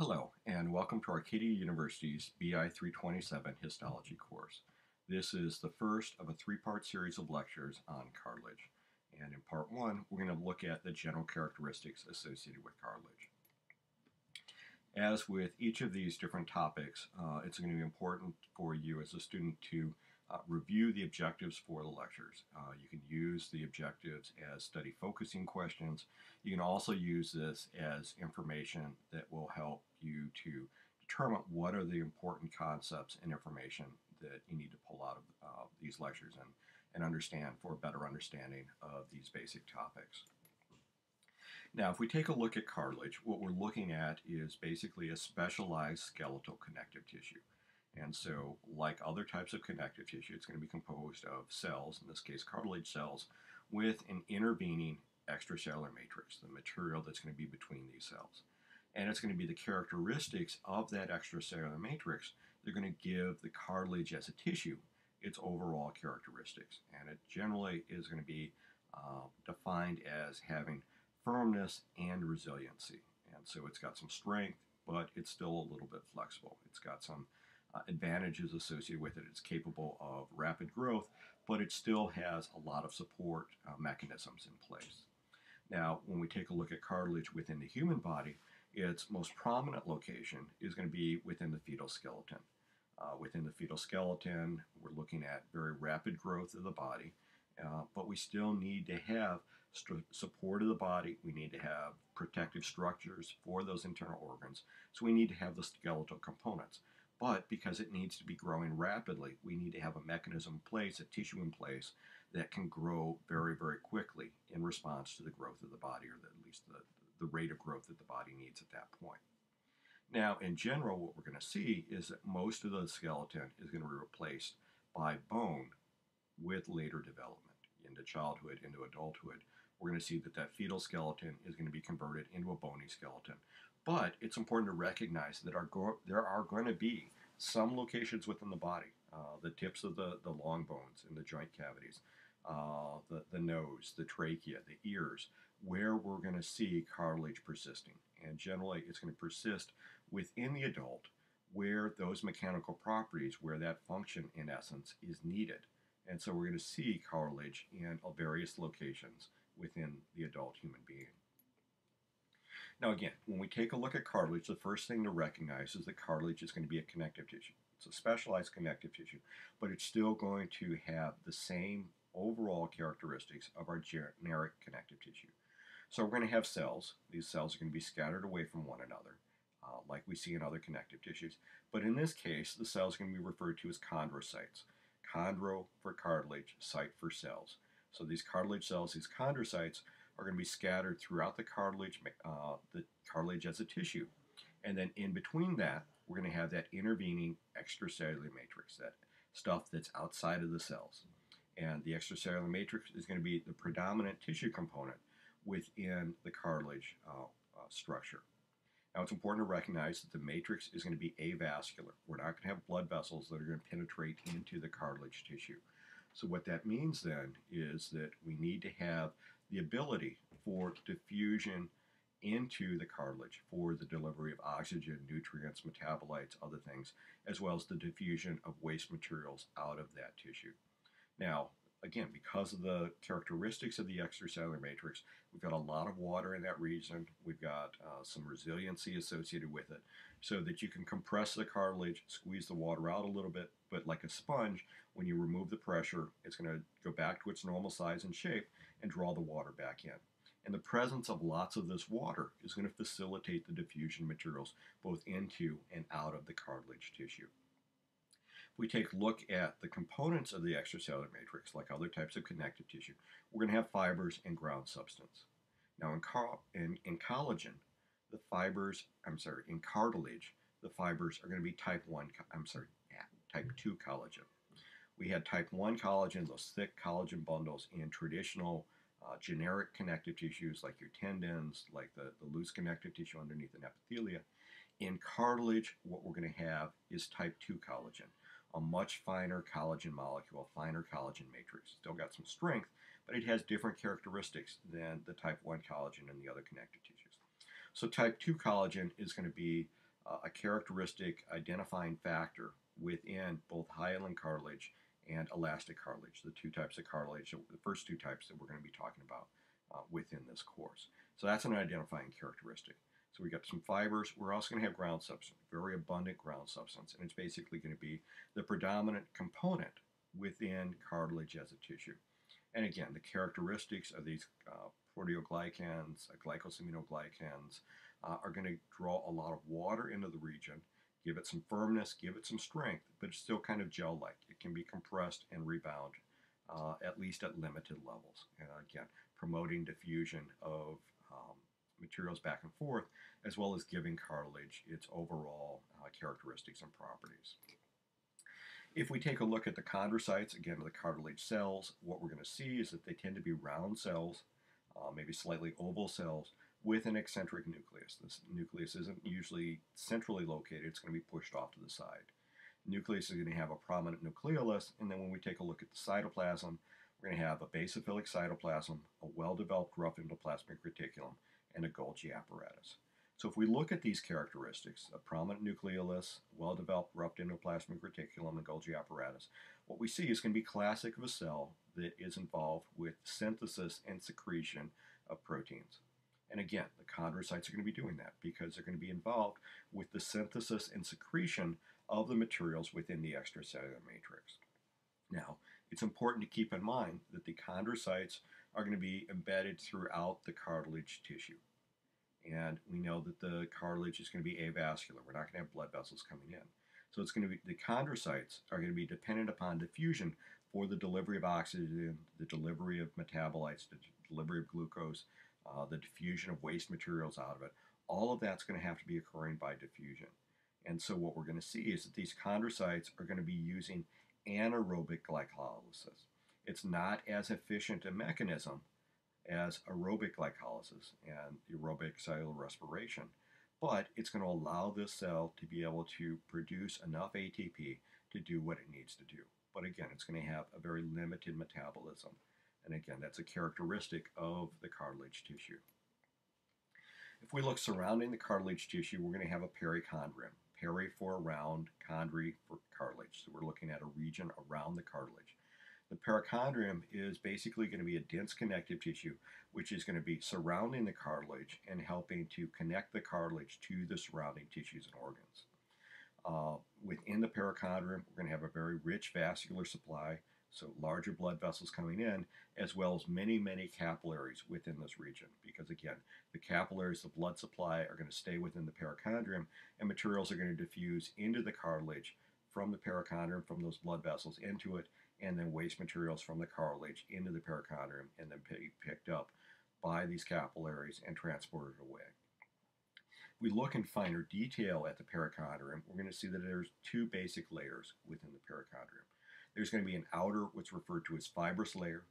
Hello, and welcome to Arcadia University's BI 327 Histology course. This is the first of a three-part series of lectures on cartilage. And in part one, we're going to look at the general characteristics associated with cartilage. As with each of these different topics, uh, it's going to be important for you as a student to uh, review the objectives for the lectures. Uh, you can use the objectives as study focusing questions. You can also use this as information that will help you to determine what are the important concepts and information that you need to pull out of uh, these lectures and, and understand for a better understanding of these basic topics. Now, if we take a look at cartilage, what we're looking at is basically a specialized skeletal connective tissue. And so, like other types of connective tissue, it's going to be composed of cells, in this case cartilage cells, with an intervening extracellular matrix, the material that's going to be between these cells. And it's going to be the characteristics of that extracellular matrix that are going to give the cartilage as a tissue its overall characteristics. And it generally is going to be uh, defined as having firmness and resiliency. And so it's got some strength, but it's still a little bit flexible. It's got some uh, advantages associated with it. It's capable of rapid growth, but it still has a lot of support uh, mechanisms in place. Now, when we take a look at cartilage within the human body, its most prominent location is going to be within the fetal skeleton. Uh, within the fetal skeleton, we're looking at very rapid growth of the body, uh, but we still need to have support of the body. We need to have protective structures for those internal organs. So we need to have the skeletal components. But because it needs to be growing rapidly, we need to have a mechanism in place, a tissue in place that can grow very, very quickly in response to the growth of the body, or the, at least the, the rate of growth that the body needs at that point. Now, in general, what we're going to see is that most of the skeleton is going to be replaced by bone with later development into childhood, into adulthood. We're going to see that that fetal skeleton is going to be converted into a bony skeleton. But it's important to recognize that go- there are going to be some locations within the body, uh, the tips of the, the long bones in the joint cavities, uh, the, the nose, the trachea, the ears, where we're going to see cartilage persisting. And generally, it's going to persist within the adult where those mechanical properties, where that function in essence is needed. And so we're going to see cartilage in uh, various locations within the adult human being. Now, again, when we take a look at cartilage, the first thing to recognize is that cartilage is going to be a connective tissue. It's a specialized connective tissue, but it's still going to have the same overall characteristics of our generic connective tissue. So we're going to have cells. These cells are going to be scattered away from one another, uh, like we see in other connective tissues. But in this case, the cells are going to be referred to as chondrocytes. Chondro for cartilage, cyte for cells. So these cartilage cells, these chondrocytes, are going to be scattered throughout the cartilage, uh, the cartilage as a tissue. And then in between that, we're going to have that intervening extracellular matrix, that stuff that's outside of the cells. And the extracellular matrix is going to be the predominant tissue component within the cartilage uh, uh, structure. Now, it's important to recognize that the matrix is going to be avascular. We're not going to have blood vessels that are going to penetrate into the cartilage tissue. So, what that means then is that we need to have the ability for diffusion into the cartilage for the delivery of oxygen, nutrients, metabolites, other things, as well as the diffusion of waste materials out of that tissue. Now, again, because of the characteristics of the extracellular matrix, we've got a lot of water in that region. We've got uh, some resiliency associated with it so that you can compress the cartilage, squeeze the water out a little bit, but like a sponge, when you remove the pressure, it's going to go back to its normal size and shape and draw the water back in. And the presence of lots of this water is going to facilitate the diffusion materials both into and out of the cartilage tissue. If we take a look at the components of the extracellular matrix, like other types of connective tissue, we're going to have fibers and ground substance. Now, in, in, in collagen, the fibers, I'm sorry, in cartilage, the fibers are going to be type 1, I'm sorry, type 2 collagen. We had type 1 collagen, those thick collagen bundles in traditional uh, generic connective tissues like your tendons, like the, the loose connective tissue underneath an epithelia. In cartilage, what we're going to have is type 2 collagen, a much finer collagen molecule, a finer collagen matrix. Still got some strength, but it has different characteristics than the type 1 collagen and the other connective tissues. So type 2 collagen is going to be uh, a characteristic identifying factor within both hyaline cartilage and elastic cartilage, the two types of cartilage, the first two types that we're going to be talking about uh, within this course. So that's an identifying characteristic. So we got some fibers. We're also going to have ground substance, very abundant ground substance, and it's basically going to be the predominant component within cartilage as a tissue. And again, the characteristics of these uh, proteoglycans, uh, glycosaminoglycans, uh, are going to draw a lot of water into the region, give it some firmness, give it some strength, but it's still kind of gel-like. It can be compressed and rebound, uh, at least at limited levels. And again, promoting diffusion of um, materials back and forth, as well as giving cartilage its overall uh, characteristics and properties. If we take a look at the chondrocytes, again, the cartilage cells, what we're going to see is that they tend to be round cells, uh, maybe slightly oval cells, with an eccentric nucleus. This nucleus isn't usually centrally located, it's going to be pushed off to the side. Nucleus is going to have a prominent nucleolus, and then when we take a look at the cytoplasm, we're going to have a basophilic cytoplasm, a well-developed rough endoplasmic reticulum, and a Golgi apparatus. So if we look at these characteristics, a prominent nucleolus, well-developed rough endoplasmic reticulum, and Golgi apparatus, what we see is going to be classic of a cell that is involved with synthesis and secretion of proteins. And again, the chondrocytes are going to be doing that because they're going to be involved with the synthesis and secretion of the materials within the extracellular matrix. Now, it's important to keep in mind that the chondrocytes are going to be embedded throughout the cartilage tissue. And we know that the cartilage is going to be avascular. We're not going to have blood vessels coming in. So it's going to be the chondrocytes are going to be dependent upon diffusion for the delivery of oxygen, the delivery of metabolites, the delivery of glucose, uh, the diffusion of waste materials out of it. All of that's going to have to be occurring by diffusion. And so what we're going to see is that these chondrocytes are going to be using anaerobic glycolysis. It's not as efficient a mechanism as aerobic glycolysis and aerobic cellular respiration. But it's going to allow this cell to be able to produce enough ATP to do what it needs to do. But again, it's going to have a very limited metabolism. And again, that's a characteristic of the cartilage tissue. If we look surrounding the cartilage tissue, we're going to have a perichondrium. Peri for around, chondri for cartilage. So we're looking at a region around the cartilage. The perichondrium is basically going to be a dense connective tissue, which is going to be surrounding the cartilage and helping to connect the cartilage to the surrounding tissues and organs. Uh, within the perichondrium, we're going to have a very rich vascular supply, so larger blood vessels coming in, as well as many, many capillaries within this region. Because again, the capillaries, the blood supply, are going to stay within the perichondrium, and materials are going to diffuse into the cartilage from the perichondrium, from those blood vessels into it, and then waste materials from the cartilage into the perichondrium and then picked up by these capillaries and transported away. If we look in finer detail at the perichondrium, we're going to see that there's two basic layers within the perichondrium. There's going to be an outer, what's referred to as fibrous layer,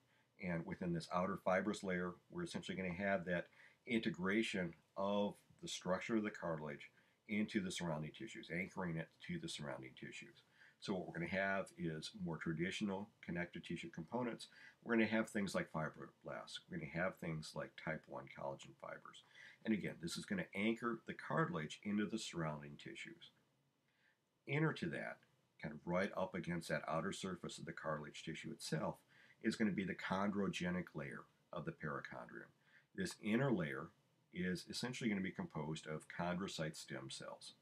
and within this outer fibrous layer, we're essentially going to have that integration of the structure of the cartilage into the surrounding tissues, anchoring it to the surrounding tissues. So what we're going to have is more traditional connective tissue components. We're going to have things like fibroblasts. We're going to have things like type 1 collagen fibers. And again, this is going to anchor the cartilage into the surrounding tissues. Inner to that, kind of right up against that outer surface of the cartilage tissue itself, is going to be the chondrogenic layer of the perichondrium. This inner layer is essentially going to be composed of chondrocyte stem cells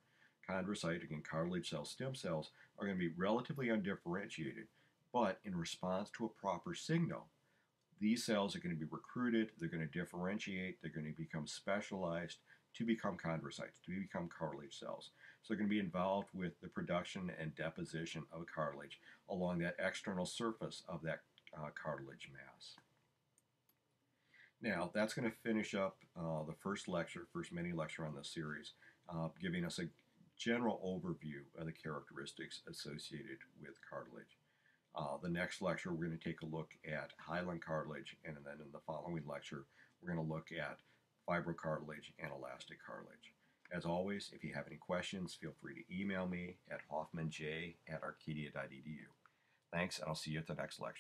chondrocyte, and cartilage cell stem cells, are going to be relatively undifferentiated, but in response to a proper signal, these cells are going to be recruited, they're going to differentiate, they're going to become specialized to become chondrocytes, to become cartilage cells. So they're going to be involved with the production and deposition of cartilage along that external surface of that uh, cartilage mass. Now, that's going to finish up uh, the first lecture, first mini lecture on this series, uh, giving us a general overview of the characteristics associated with cartilage. Uh, the next lecture, we're going to take a look at hyaline cartilage, and then in the following lecture, we're going to look at fibrocartilage and elastic cartilage. As always, if you have any questions, feel free to email me at hoffmanj at arcadia.edu. Thanks, and I'll see you at the next lecture.